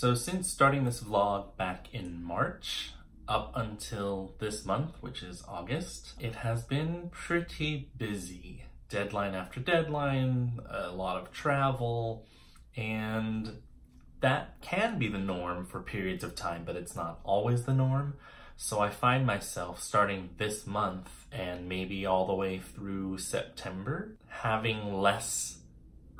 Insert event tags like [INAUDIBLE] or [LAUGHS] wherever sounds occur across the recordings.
So since starting this vlog back in March, up until this month, which is August, it has been pretty busy. Deadline after deadline, a lot of travel, and that can be the norm for periods of time, but it's not always the norm. So I find myself starting this month and maybe all the way through September having less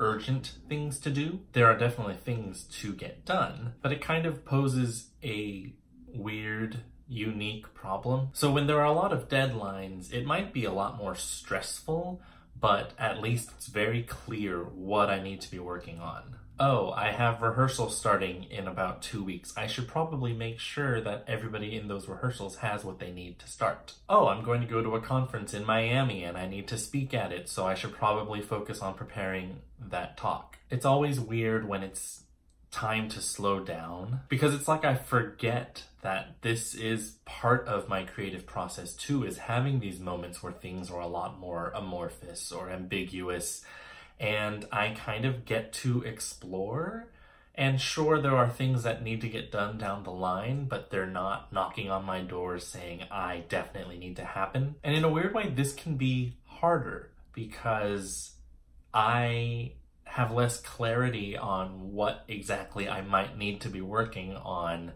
urgent things to do. There are definitely things to get done, but it kind of poses a weird unique problem. So when there are a lot of deadlines, it might be a lot more stressful, but at least it's very clear what I need to be working on. Oh, I have rehearsals starting in about two weeks. I should probably make sure that everybody in those rehearsals has what they need to start. Oh, I'm going to go to a conference in Miami and I need to speak at it, so I should probably focus on preparing that talk. It's always weird when it's time to slow down. Because it's like I forget that this is part of my creative process too is having these moments where things are a lot more amorphous or ambiguous. And I kind of get to explore. And sure there are things that need to get done down the line but they're not knocking on my door saying I definitely need to happen. And in a weird way this can be harder because I have less clarity on what exactly I might need to be working on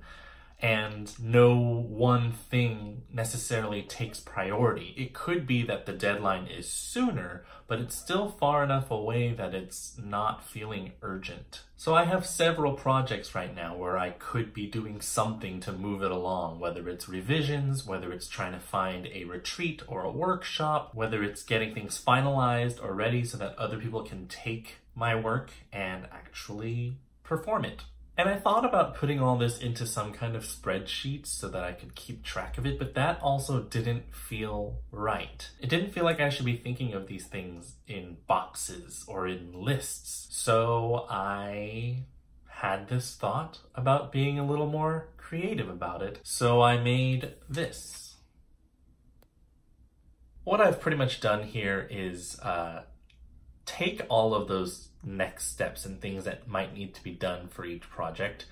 and no one thing necessarily takes priority. It could be that the deadline is sooner, but it's still far enough away that it's not feeling urgent. So I have several projects right now where I could be doing something to move it along, whether it's revisions, whether it's trying to find a retreat or a workshop, whether it's getting things finalized or ready so that other people can take my work and actually perform it. And I thought about putting all this into some kind of spreadsheet so that I could keep track of it, but that also didn't feel right. It didn't feel like I should be thinking of these things in boxes or in lists. So I had this thought about being a little more creative about it. So I made this. What I've pretty much done here is uh, take all of those next steps and things that might need to be done for each project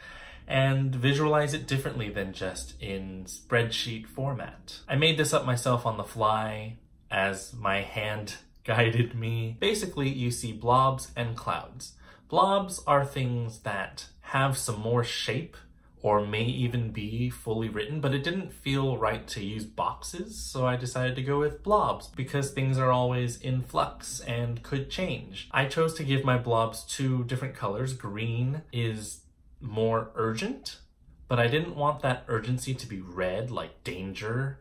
and visualize it differently than just in spreadsheet format. I made this up myself on the fly as my hand [LAUGHS] guided me. Basically, you see blobs and clouds. Blobs are things that have some more shape or may even be fully written, but it didn't feel right to use boxes, so I decided to go with blobs because things are always in flux and could change. I chose to give my blobs two different colors. Green is more urgent, but I didn't want that urgency to be red, like danger.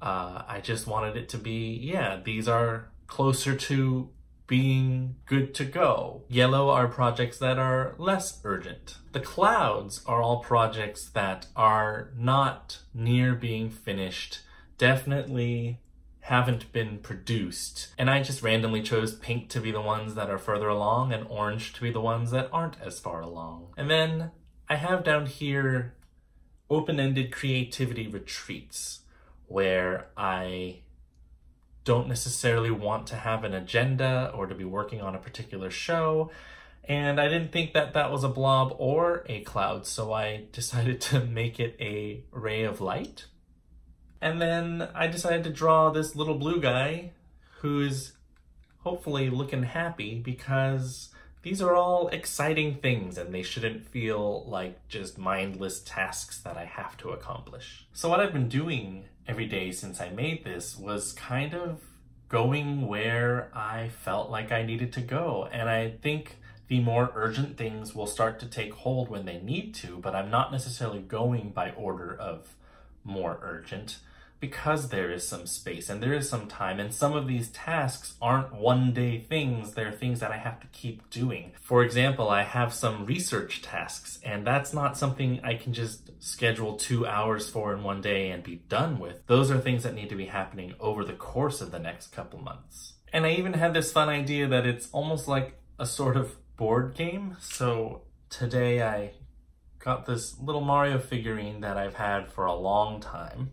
Uh, I just wanted it to be, yeah, these are closer to being good to go. Yellow are projects that are less urgent. The clouds are all projects that are not near being finished, definitely haven't been produced. And I just randomly chose pink to be the ones that are further along and orange to be the ones that aren't as far along. And then I have down here open-ended creativity retreats where I don't necessarily want to have an agenda or to be working on a particular show. And I didn't think that that was a blob or a cloud, so I [LAUGHS] decided to make it a ray of light. And then I decided to draw this little blue guy who's hopefully looking happy because these are all exciting things and they shouldn't feel like just mindless tasks that I have to accomplish. So what I've been doing every day since I made this was kind of going where I felt like I needed to go. And I think the more urgent things will start to take hold when they need to, but I'm not necessarily going by order of more urgent because there is some space and there is some time and some of these tasks aren't one day things, they're things that I have to keep doing. For example, I have some research tasks and that's not something I can just schedule two hours for in one day and be done with. Those are things that need to be happening over the course of the next couple months. And I even had this fun idea that it's almost like a sort of board game. So today I got this little Mario figurine that I've had for a long time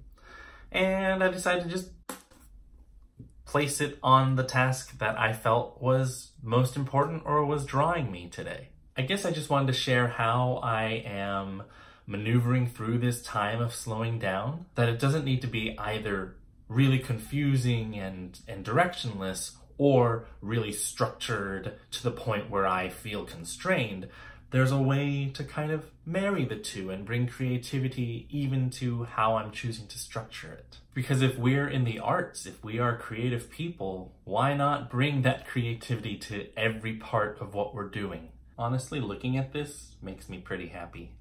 and I decided to just place it on the task that I felt was most important or was drawing me today. I guess I just wanted to share how I am maneuvering through this time of slowing down, that it doesn't need to be either really confusing and, and directionless or really structured to the point where I feel constrained. There's a way to kind of marry the two and bring creativity even to how I'm choosing to structure it. Because if we're in the arts, if we are creative people, why not bring that creativity to every part of what we're doing? Honestly, looking at this makes me pretty happy.